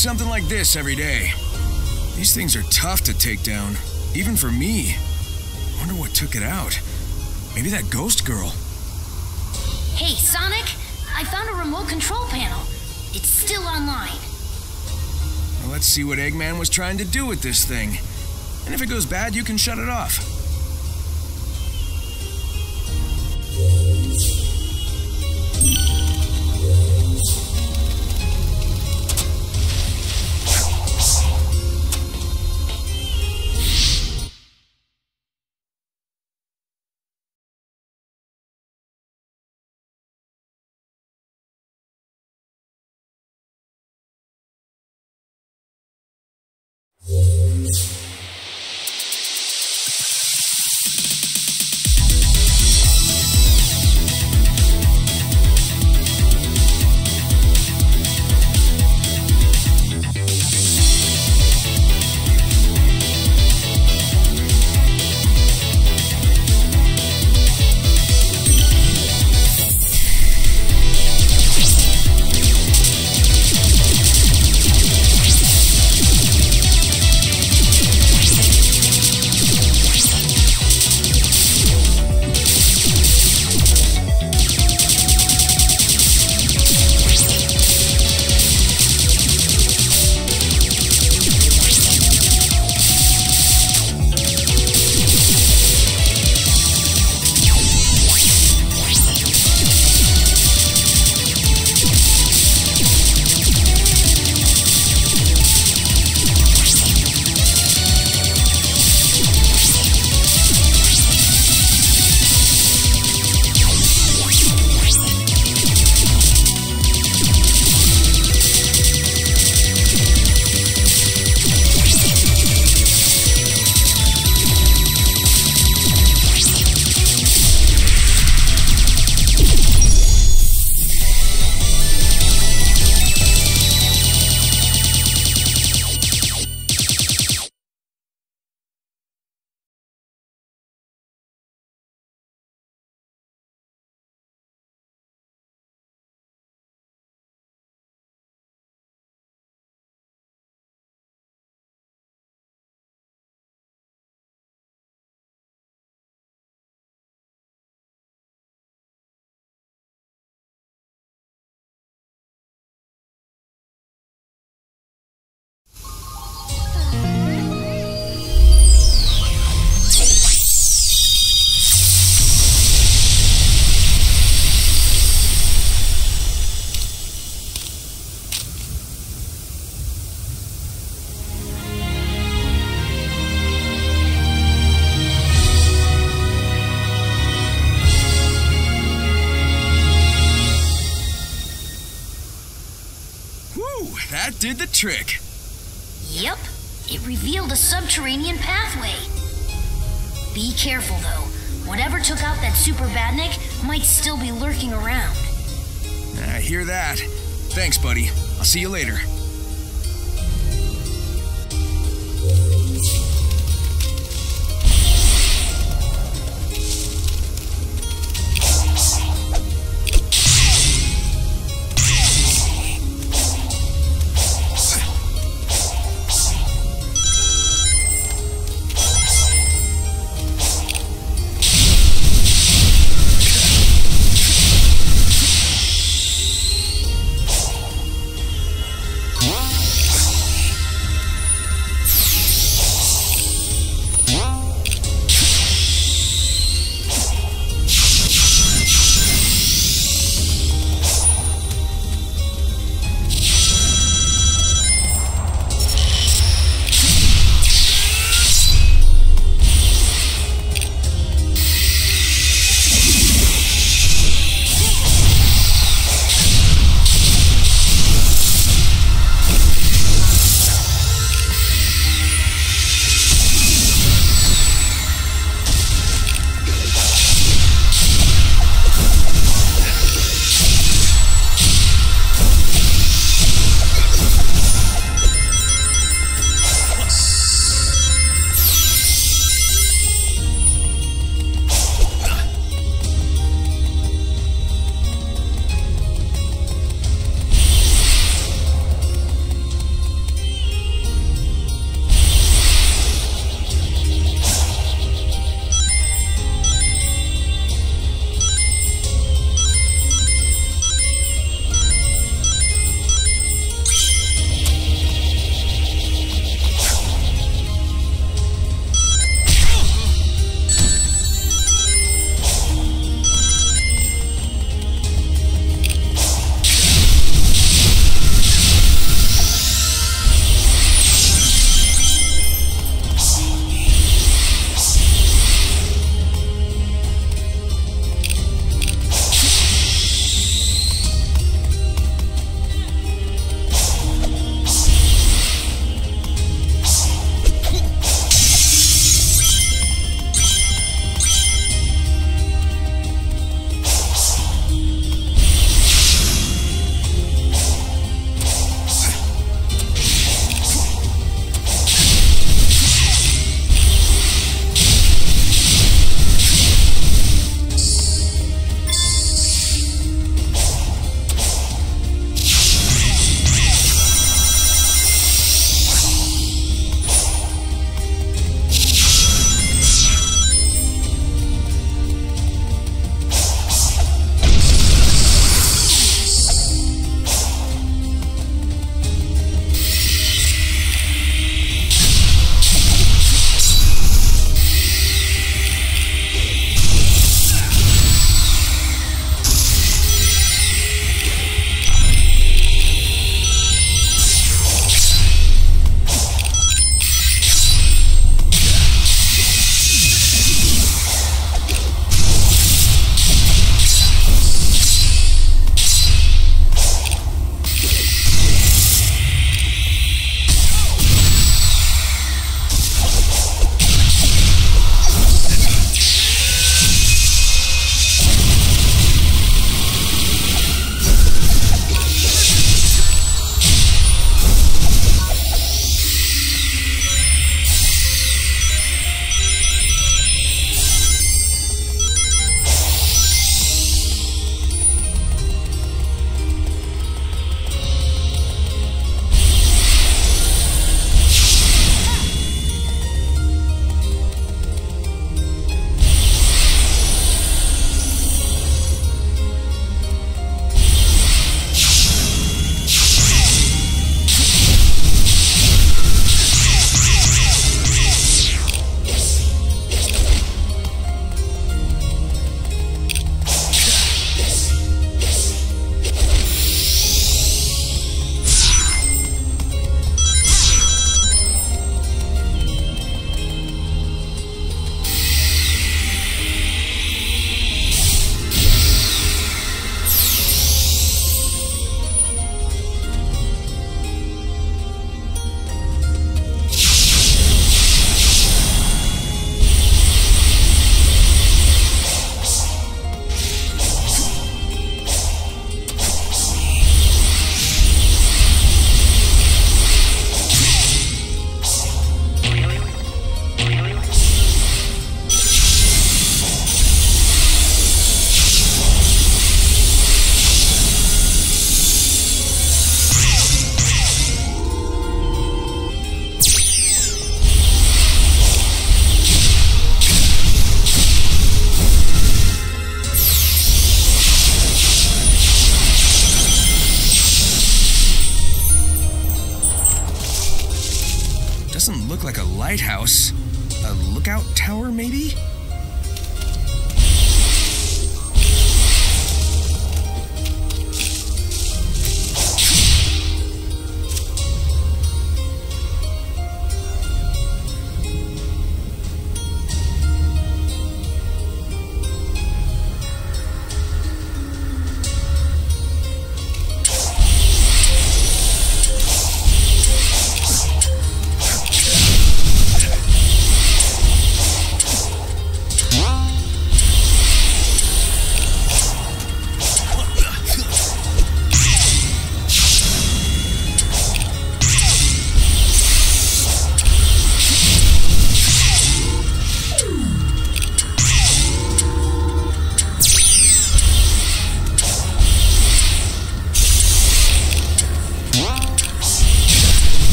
something like this every day. These things are tough to take down, even for me. Wonder what took it out. Maybe that ghost girl. Hey, Sonic, I found a remote control panel. It's still online. Well, let's see what Eggman was trying to do with this thing. And if it goes bad, you can shut it off. The trick. Yep, it revealed a subterranean pathway. Be careful though. Whatever took out that Super Badnik might still be lurking around. I hear that. Thanks, buddy. I'll see you later.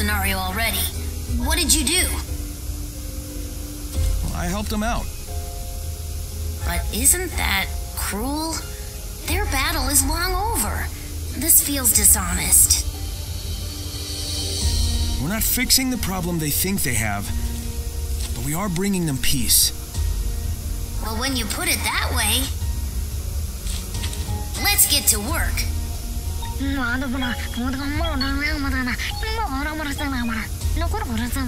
Scenario already. What did you do? I helped him out. But isn't that cruel? Their battle is long over. This feels dishonest. We're not fixing the problem they think they have, but we are bringing them peace. Well, when you put it that way, let's get to work. మాధవుల పూతకమ్మ ఉండమే మదన మరమరసం మర నువ్వు కూడా మరసం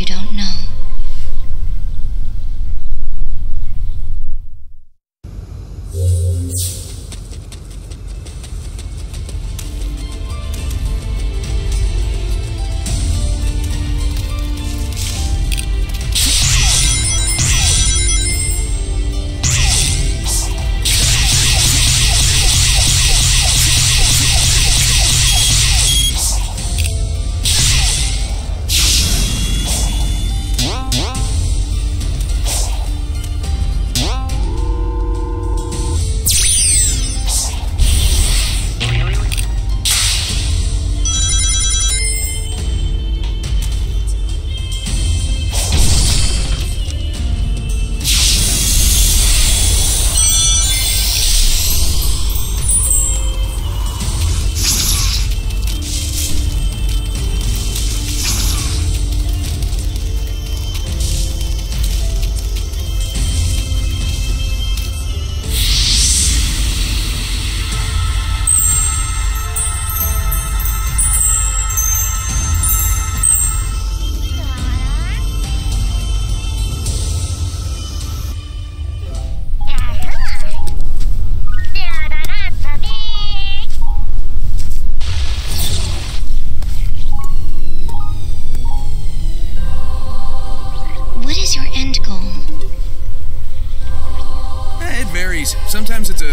you don't know.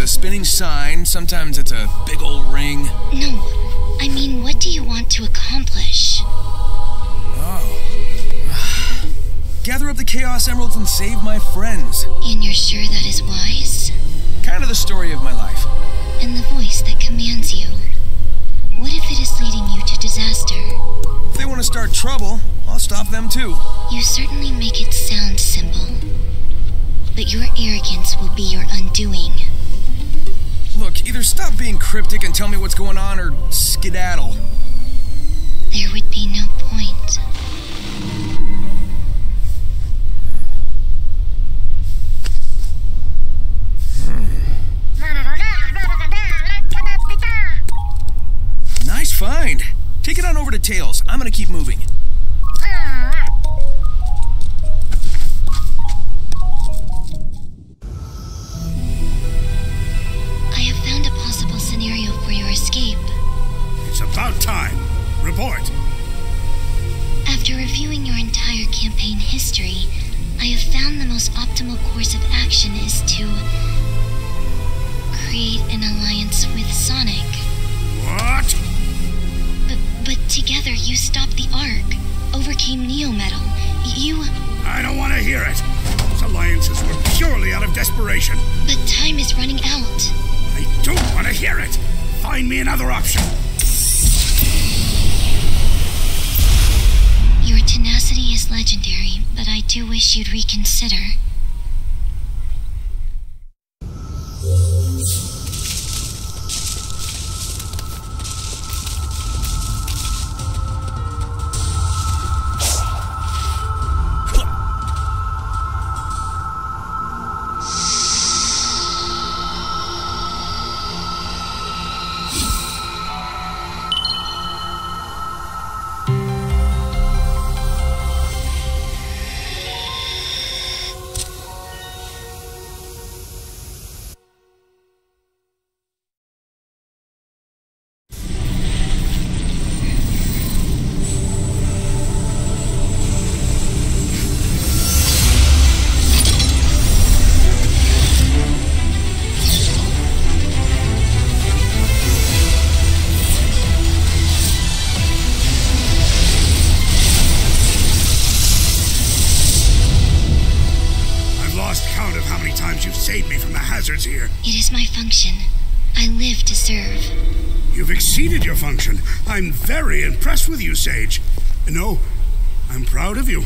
A spinning sign, sometimes it's a big old ring. No, I mean, what do you want to accomplish? Oh. Gather up the Chaos Emeralds and save my friends. And you're sure that is wise? Kind of the story of my life. And the voice that commands you? What if it is leading you to disaster? If they want to start trouble, I'll stop them too. You certainly make it sound simple. But your arrogance will be your undoing. Look, either stop being cryptic and tell me what's going on or skedaddle. There would be no point. Nice find. Take it on over to Tails. I'm gonna keep moving. Escape. It's about time. Report. After reviewing your entire campaign history, I have found the most optimal course of action is to create an alliance with Sonic. What? But, but together you stopped the Ark, overcame Neo Metal. You. I don't want to hear it. Those alliances were purely out of desperation. But time is running out. I don't want to hear it. Find me another option. Your tenacity is legendary, but I do wish you'd reconsider. Sage. No, I'm proud of you.